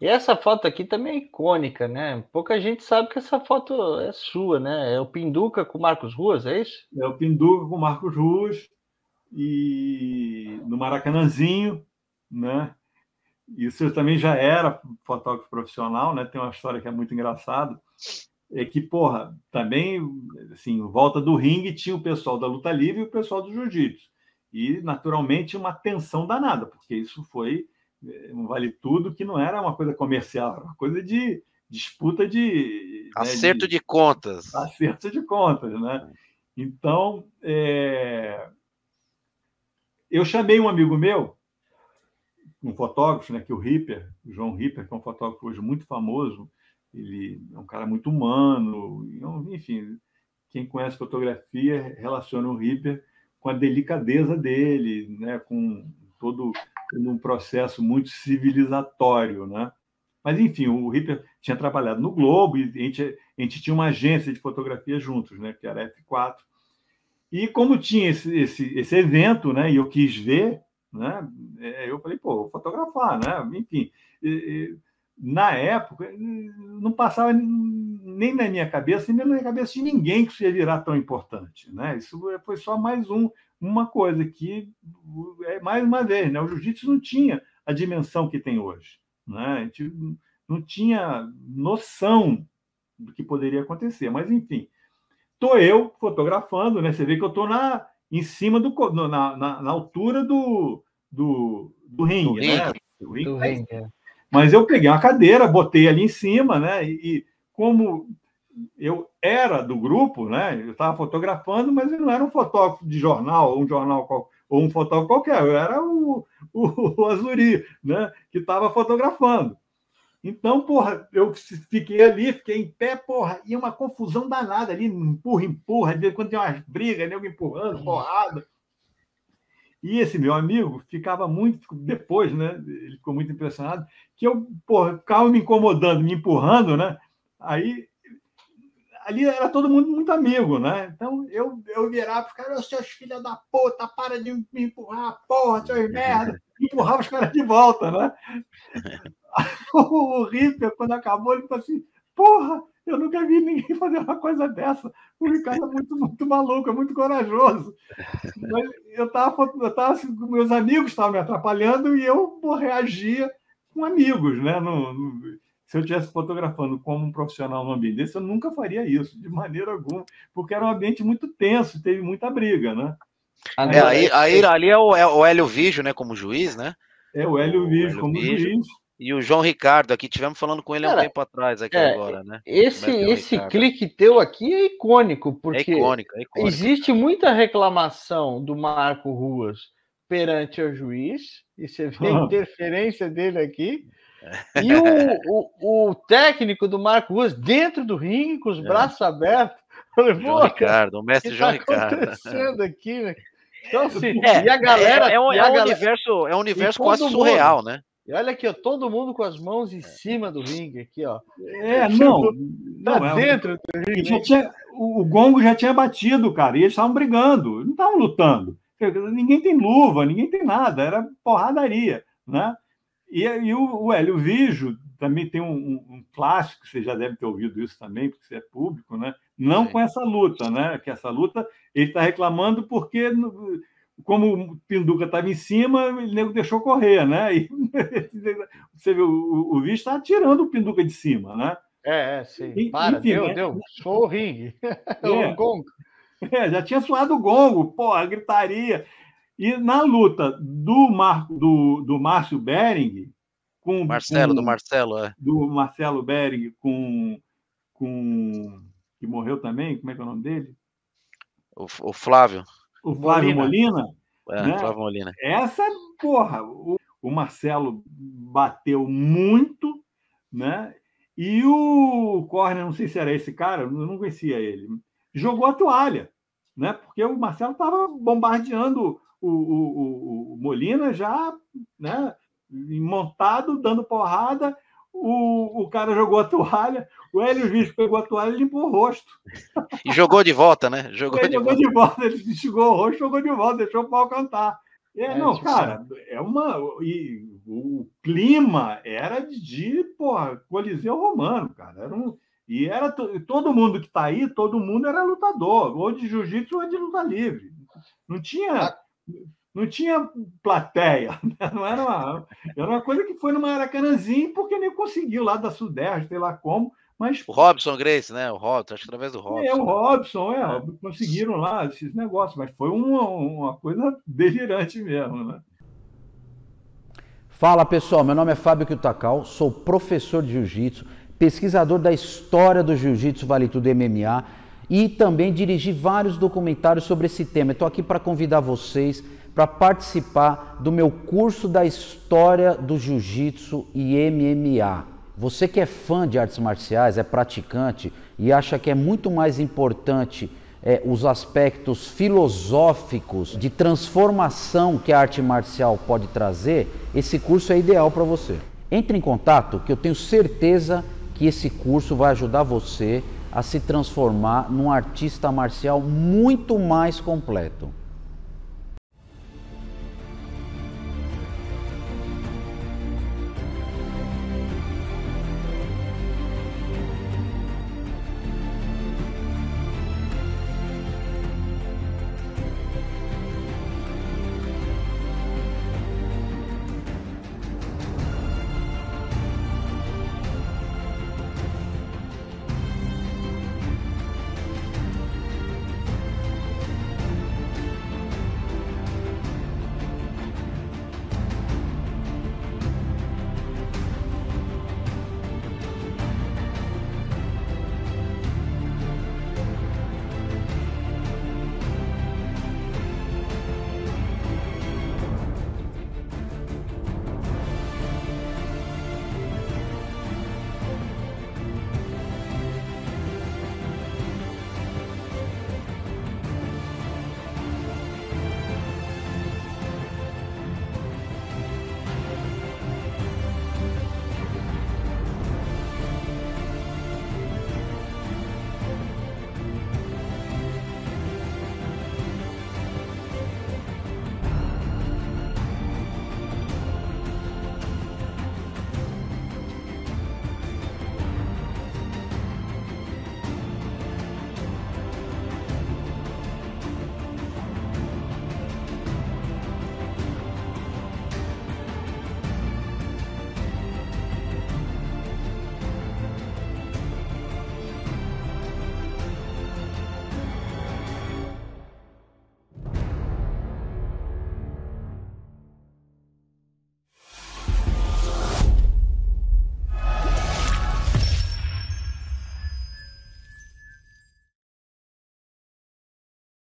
E essa foto aqui também é icônica, né? Pouca gente sabe que essa foto é sua, né? É o Pinduca com Marcos Ruas, é isso? É o Pinduca com Marcos Ruas e no Maracanãzinho, né? Isso eu também já era fotógrafo profissional, né? Tem uma história que é muito engraçada, é que, porra, também, assim, volta do ringue tinha o pessoal da luta livre e o pessoal do jiu-jitsu. E, naturalmente, uma tensão danada, porque isso foi um vale tudo que não era uma coisa comercial, era uma coisa de disputa de acerto né, de, de, contas, acerto de contas, né? Então é... eu chamei um amigo meu, um fotógrafo, né, que é o Ripper, o João Ripper, que é um fotógrafo hoje muito famoso, ele é um cara muito humano, enfim, quem conhece fotografia relaciona o Ripper com a delicadeza dele, né, com todo num processo muito civilizatório, né? Mas, enfim, o Ripper tinha trabalhado no Globo e a gente, a gente tinha uma agência de fotografia juntos, né? Que era F4. E como tinha esse, esse, esse evento, né? E eu quis ver, né? É, eu falei, pô, vou fotografar, né? Enfim, na época, não passava nem na minha cabeça, nem na cabeça de ninguém que isso ia virar tão importante, né? Isso foi só mais um uma coisa que, é, mais uma vez, né, o jiu-jitsu não tinha a dimensão que tem hoje. Né? A gente não tinha noção do que poderia acontecer. Mas, enfim, estou eu fotografando, né? Você vê que eu estou na, em cima do. na, na, na altura do, do, do ringue, do né? Do ringue. Do ringue é. Mas eu peguei uma cadeira, botei ali em cima, né? E, como eu era do grupo, né? Eu estava fotografando, mas eu não era um fotógrafo de jornal, ou um jornal ou um fotógrafo qualquer, eu era o, o, o Azuri, né? Que estava fotografando. Então, porra, eu fiquei ali, fiquei em pé, porra, e uma confusão danada ali, empurra, empurra, de quando tem umas brigas, nego empurrando, porrada. E esse meu amigo ficava muito, depois, né? Ele ficou muito impressionado, que eu, porra, ficava me incomodando, me empurrando, né? Aí ali era todo mundo muito amigo, né? Então eu, eu virava, cara, seus filhos da puta, para de me empurrar, porra, seus merda, empurrava os caras de volta, né? o Ripper, quando acabou, ele falou assim: porra, eu nunca vi ninguém fazer uma coisa dessa. O Ricardo é muito, muito maluco, é muito corajoso. Mas eu estava, eu tava assim, meus amigos estavam me atrapalhando e eu pô, reagia com amigos, né? No, no, se eu estivesse fotografando como um profissional no ambiente desse, eu nunca faria isso, de maneira alguma, porque era um ambiente muito tenso, teve muita briga, né? É, aí, aí ali é o, é o Hélio Vigio, né, como juiz, né? É o Hélio Vigio como Vigio. juiz. E o João Ricardo, aqui tivemos falando com ele há um tempo atrás, aqui é, agora, né? Esse, esse clique teu aqui é icônico, porque é icônico, é icônico. existe muita reclamação do Marco Ruas perante o juiz, e você vê a interferência dele aqui, e o, o, o, técnico do Marco Ruas dentro do ringue, com os é. braços abertos. Falei, João Ricardo, o mestre João tá Ricardo. acontecendo aqui, né? Então, assim, é, e a galera. É, é um, é um galera, universo, é um universo quase surreal, né? E olha aqui, ó, todo mundo com as mãos em cima do ringue, aqui, ó. É, não. Tá não, é dentro é, do ringue. Já tinha, o, o gongo já tinha batido, cara, e eles estavam brigando, não estavam lutando. Ninguém tem luva, ninguém tem nada, era porradaria, né? E, e o, o Hélio Vijo também tem um, um, clássico, você já deve ter ouvido isso também, porque você é público, né? Não Sim. com essa luta, né? Que essa luta ele está reclamando porque, como o Pinduca estava em cima, o nego deixou correr, né? E você vê, o, o Vijo está tirando o Pinduca de cima, né? É, é sim. E, Para, enfim, deu, né? deu. Sou o ringue. É, o gongo. É, já tinha suado o gongo, pô, a gritaria. E na luta do, Mar, do, do Márcio Bering com. Marcelo, com, do Marcelo, é. Do Marcelo Bering com. com que morreu também, como é que é o nome dele? O, o Flávio. O Flávio Molina. Molina é, né? Flávio Molina. Essa, porra, o, o Marcelo bateu muito, né? E o Corner, não sei se era esse cara, eu não conhecia ele, jogou a toalha, né? Porque o Marcelo estava bombardeando o, o, o Molina já né, montado, dando porrada. O, o cara jogou a toalha, o Hélio Visto pegou a toalha e limpou o rosto. E jogou de volta, né? Jogou, ele de, jogou volta. de volta. Ele jogou o rosto, jogou de volta, deixou o pau cantar. É, é não, cara, é uma. E o clima era de, porra, Coliseu Romano, cara. Era um, e era todo mundo que está aí, todo mundo era lutador, ou de jiu-jitsu ou de luta livre. Não tinha, não tinha plateia, né? não era uma, era uma coisa que foi no Maracanãzinho porque nem conseguiu lá da Sudeste, sei lá como, mas... O Robson Grace, né? O Robson, acho que através do Robson. É, o Robson, é, é. conseguiram lá esses negócios, mas foi uma, uma coisa delirante mesmo, né? Fala pessoal, meu nome é Fábio Kiyotakawa, sou professor de Jiu-Jitsu, pesquisador da história do Jiu-Jitsu Vale Tudo MMA e também dirigi vários documentários sobre esse tema. Estou aqui para convidar vocês para participar do meu curso da história do Jiu-Jitsu e MMA. Você que é fã de artes marciais, é praticante e acha que é muito mais importante é, os aspectos filosóficos de transformação que a arte marcial pode trazer, esse curso é ideal para você. Entre em contato que eu tenho certeza que esse curso vai ajudar você a se transformar num artista marcial muito mais completo.